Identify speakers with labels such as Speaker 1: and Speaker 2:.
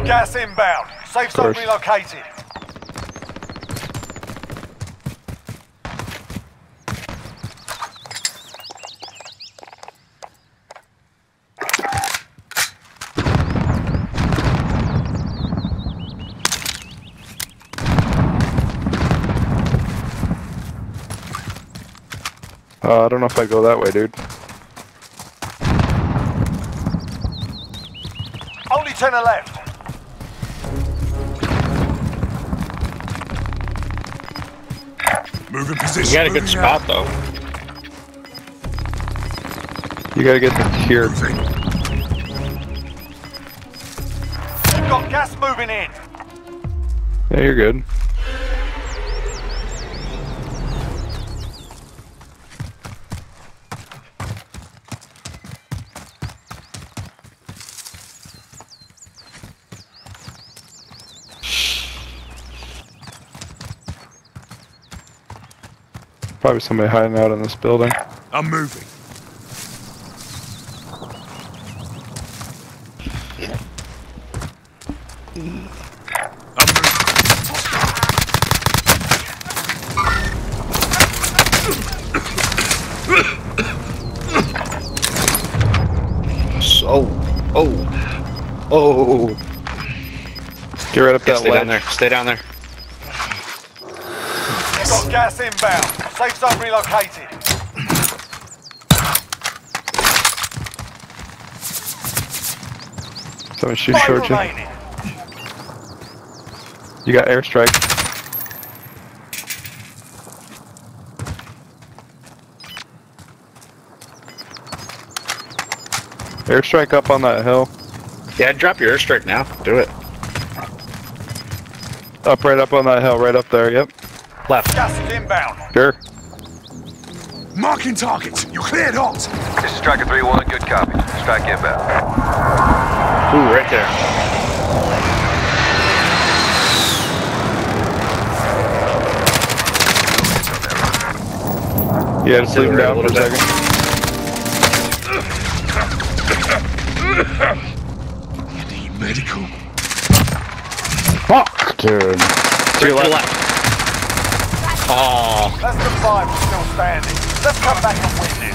Speaker 1: gas inbound. Safe zone relocated.
Speaker 2: Uh, I don't know if I go that way, dude.
Speaker 1: Only 10 are left.
Speaker 3: Move in position.
Speaker 4: You got a good
Speaker 3: moving out.
Speaker 4: spot though.
Speaker 2: You gotta get to here.
Speaker 3: Moving.
Speaker 1: Got gas moving in.
Speaker 2: Yeah, you're good. Probably somebody hiding out in this building.
Speaker 3: I'm moving. I'm moving.
Speaker 4: So, oh, oh.
Speaker 2: Get right up
Speaker 4: Yeah,
Speaker 2: that
Speaker 4: stay down there. Stay down there.
Speaker 1: Got gas inbound. Safe zone relocated.
Speaker 2: Someone shooting
Speaker 1: Five
Speaker 2: towards you.
Speaker 1: remaining.
Speaker 2: You got airstrike. Airstrike up on that hill.
Speaker 4: Yeah, drop your airstrike now. Do it.
Speaker 2: Up right up on that hill, right up there, yep.
Speaker 4: Left.
Speaker 1: Gas is inbound.
Speaker 2: Sure.
Speaker 3: Marking targets. You're cleared hot.
Speaker 5: This is Striker 3-1, good copy. Strike inbound.
Speaker 4: Ooh, right there.
Speaker 2: Yeah, had to sleep him down for a
Speaker 4: little bit.
Speaker 2: second.
Speaker 3: You need medical.
Speaker 2: Fuck, dude. To your left.
Speaker 4: left. Oh,
Speaker 1: Less than five still standing. Let's come back and win.